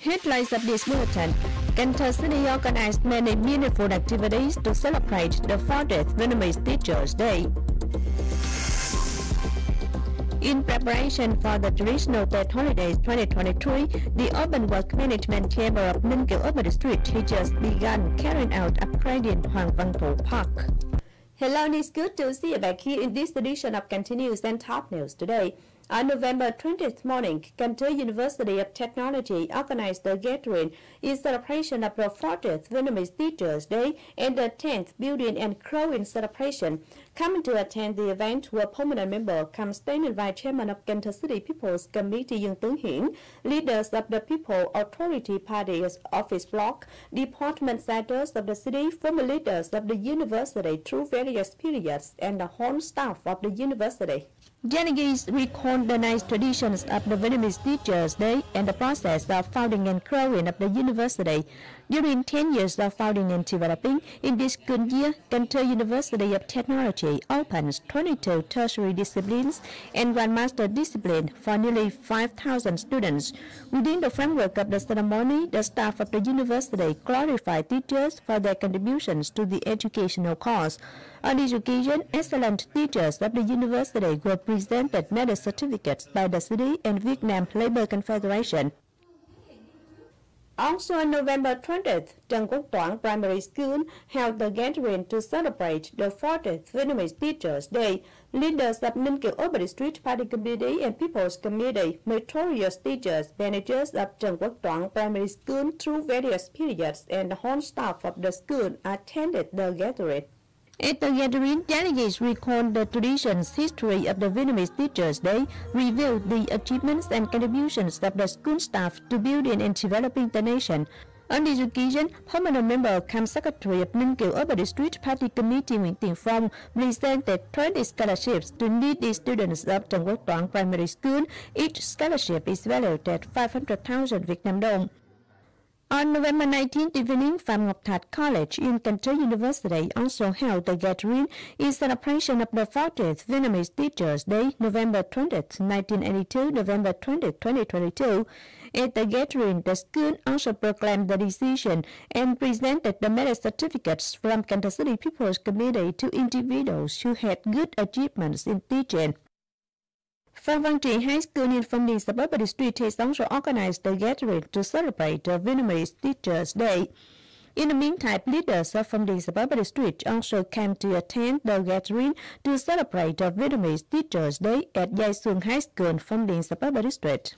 Headlines of this bulletin. Cần Thơ City organized many meaningful activities to celebrate the 40th Vietnamese Teachers' Day. In preparation for the traditional Tet Holidays 2023, the Urban Work Management Chamber of Ninh Kiều Urban has just begun carrying out upgrading Hoàng Văn Thụ Park. Hello, and it's good to see you back here in this edition of Continuous and Top News today. On November 20th morning, Can University of Technology organized a gathering in celebration of the 40th Vietnamese Teachers' Day and the 10th Building and Growing celebration. Coming to attend the event were prominent member Cam State Vice Chairman of Can City People's Committee Dương Tấn Hiển, leaders of the People Authority Party's office block, department senators of the city, former leaders of the university through various periods, and the whole staff of the university. Delegates recall the nice traditions of the Vietnamese Teachers' Day and the process of founding and growing of the university. During 10 years of founding and developing, in this good year, Can University of Technology opens 22 tertiary disciplines and one master discipline for nearly 5,000 students. Within the framework of the ceremony, the staff of the university glorified teachers for their contributions to the educational cause. On occasion, excellent teachers of the university were presented medal certificates by the city and Vietnam Labour Confederation. Also on November 20th, Trần Quốc Toản Primary School held the gathering to celebrate the 40th Vietnamese Teachers' Day. Leaders of Ninh Kiều Urban Street Party Committee and People's Committee, meritorious teachers, managers of Trần Quốc Toản Primary School through various periods, and the whole staff of the school attended the gathering. At the gathering, delegates recalled the traditions, history of the Vietnamese Teachers' Day, revealed the achievements and contributions of the school staff to building and developing the nation. On this occasion, permanent member of Cam Secretary of Ninh Kiều Urban District Party Committee Nguyễn Tiền Phong presented 20 scholarships to needy students of Trần Quốc Toản Primary School. Each scholarship is valued at 500,000 Vietnam dong. On November 19th evening, Phạm Ngọc Thạch College in Tho University also held the gathering in celebration of the 40th Vietnamese Teachers' Day, November 20th, 1982, November 20th, 2022. At the gathering, the school also proclaimed the decision and presented the merit certificates from Tho City People's Committee to individuals who had good achievements in teaching. Trị High School in Điền Suburban District has also organized a gathering to celebrate the Vietnamese Teachers' Day. In the meantime, leaders of Phong Điền Suburban District also came to attend the gathering to celebrate the Vietnamese Teachers' Day at Giai Xuân High School Phong Điền Suburban District.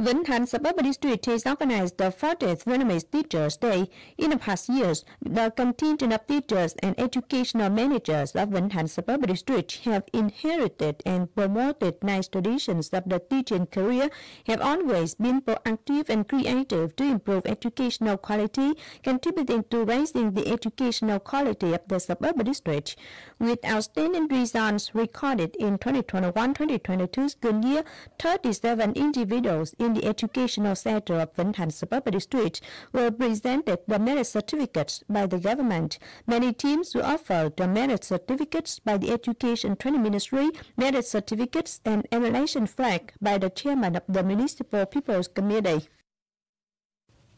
Vĩnh Suburban District has organized the 40th Vietnamese Teachers' Day. In the past years, the contingent of teachers and educational managers of Vĩnh Suburban District have inherited and promoted nice traditions of the teaching career, have always been proactive and creative to improve educational quality, contributing to raising the educational quality of the suburban district. With outstanding results recorded in 2021-2022 school year, 37 individuals in the educational Center of Thạnh Suburban District were presented the merit certificates by the government. Many teams were offered the merit certificates by the Education Training Ministry, merit certificates and emulation flag by the chairman of the Municipal People's Committee.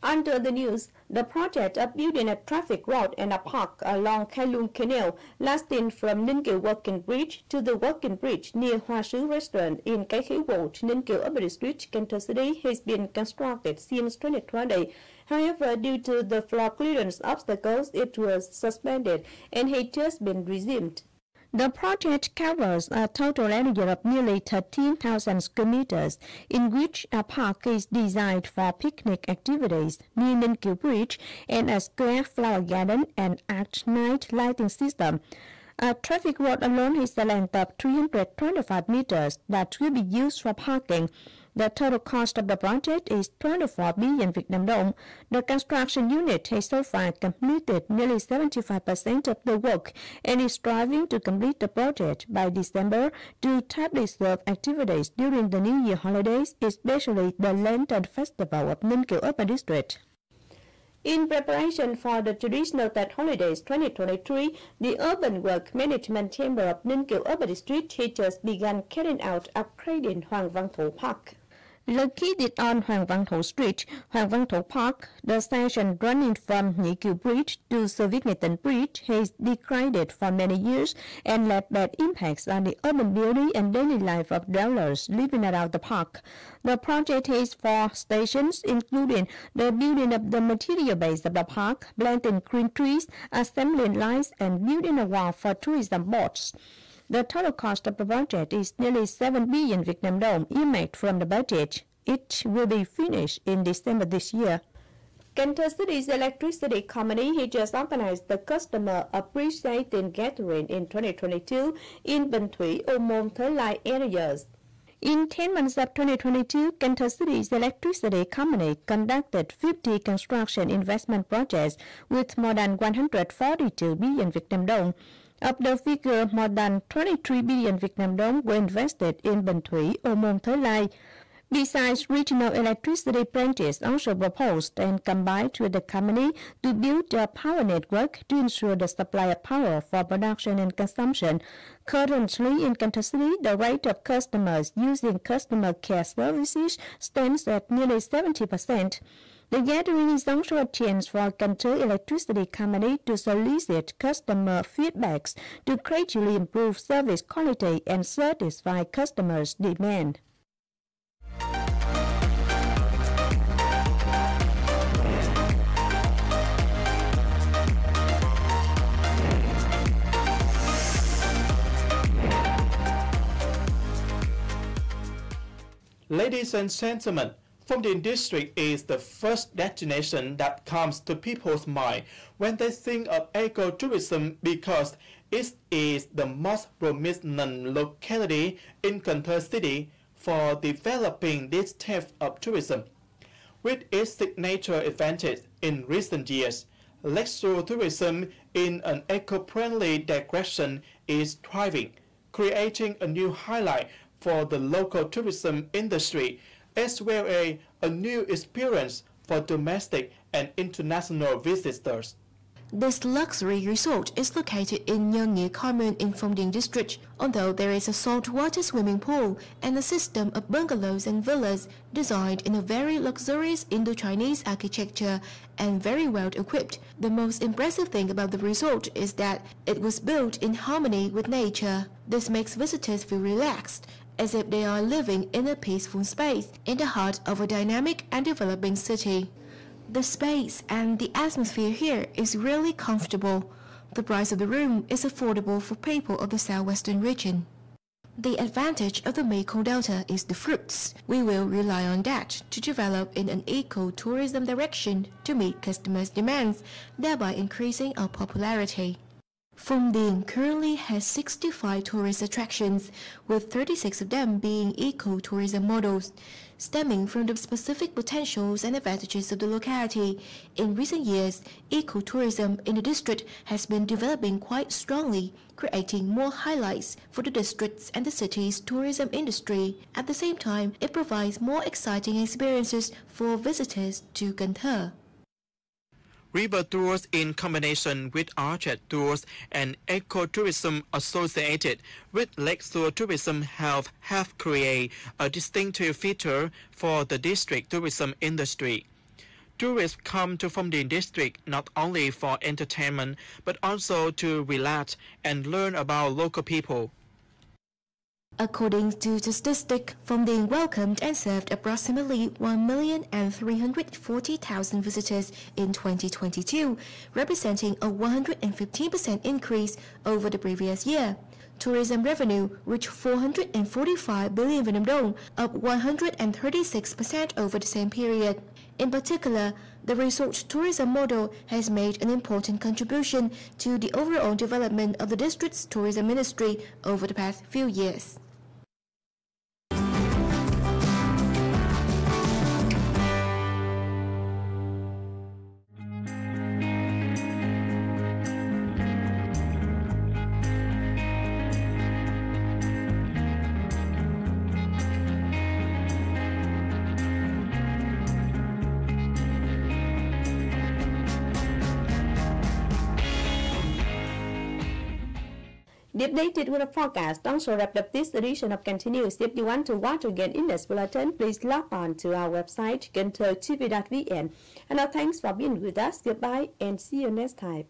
Under the news, the project of building a traffic road and a park along Khai Luông Canal, lasting from Ninh Kiều Working Bridge to the Working Bridge near Hoa Sứ Restaurant in Khế Road, Ninh Kiều Urban Street, Tho City, has been constructed since 2020. However, due to the floor clearance obstacles, it was suspended and has just been resumed. The project covers a total area of nearly 13,000 square meters, in which a park is designed for picnic activities near Ninh Bridge and a square flower garden and arch night lighting system. A traffic road alone has a length of 325 meters that will be used for parking. The total cost of the project is 24 billion Vietnam dong. The construction unit has so far completed nearly 75% of the work and is striving to complete the project by December to tably serve activities during the New Year holidays, especially the Lantern Festival of Ninh Kiều Urban District. In preparation for the traditional Tet holidays 2023, the Urban Work Management Chamber of Ninh Urban District just begun carrying out upgrading Hoàng Văn Thụ Park. Located on Hoàng Văn Thụ Street, Hoàng Văn Thụ Park, the station running from Nhị Kiều Bridge to Savignaton Bridge has degraded for many years and left bad impacts on the urban beauty and daily life of dwellers living around the park. The project has four stations, including the building of the material base of the park, planting green trees, assembling lights, and building a wall for tourism boats. The total cost of the project is nearly 7 billion Vietnam dong earmarked from the budget. It will be finished in December this year. Cần City's electricity company has just organized the customer appreciating gathering in 2022 in Bình Thủy, Ô Thới Lai areas. In 10 months of 2022, Cần City's electricity company conducted 50 construction investment projects with more than 142 billion Vietnam dong. Of the figure, more than 23 billion Vietnam dong were invested in Bình Thủy, Ô Môn, Thới Lai. Besides, regional electricity branches also proposed and combined with the company to build a power network to ensure the supply of power for production and consumption. Currently, in Thơ City, the rate of customers using customer care services stands at nearly 70 percent. The gathering is also a chance for Cần Thơ Electricity Company to solicit customer feedbacks to gradually improve service quality and satisfy customers' demand. Ladies and gentlemen, Điền district is the first destination that comes to people's mind when they think of ecotourism because it is the most prominent locality in Cần city for developing this type of tourism. With its signature advantage in recent years, lakeshore tourism in an eco-friendly direction is thriving, creating a new highlight for the local tourism industry as well as a new experience for domestic and international visitors. This luxury resort is located in Nghĩa Commune in Điền district. Although there is a saltwater swimming pool and a system of bungalows and villas designed in a very luxurious Indo-Chinese architecture and very well equipped, the most impressive thing about the resort is that it was built in harmony with nature. This makes visitors feel relaxed as if they are living in a peaceful space in the heart of a dynamic and developing city. The space and the atmosphere here is really comfortable. The price of the room is affordable for people of the southwestern region. The advantage of the Mekong Delta is the fruits. We will rely on that to develop in an eco-tourism direction to meet customers' demands, thereby increasing our popularity. Điền currently has 65 tourist attractions, with 36 of them being eco-tourism models. Stemming from the specific potentials and advantages of the locality, in recent years, eco-tourism in the district has been developing quite strongly, creating more highlights for the district's and the city's tourism industry. At the same time, it provides more exciting experiences for visitors to Thơ river tours in combination with orchard tours and ecotourism associated with lakeshore tourism have, have created a distinctive feature for the district tourism industry. Tourists come to Phong district not only for entertainment but also to relax and learn about local people. According to statistics, statistic, Phong welcomed and served approximately 1,340,000 visitors in 2022, representing a 115% increase over the previous year. Tourism revenue reached 445 billion Vietnam dong, up 136% over the same period. In particular, the resort tourism model has made an important contribution to the overall development of the district's tourism ministry over the past few years. The updated weather forecast also wrapped up this edition of Continuous. If you want to watch again in this bulletin, please log on to our website, canthotv.vn. And now thanks for being with us. Goodbye and see you next time.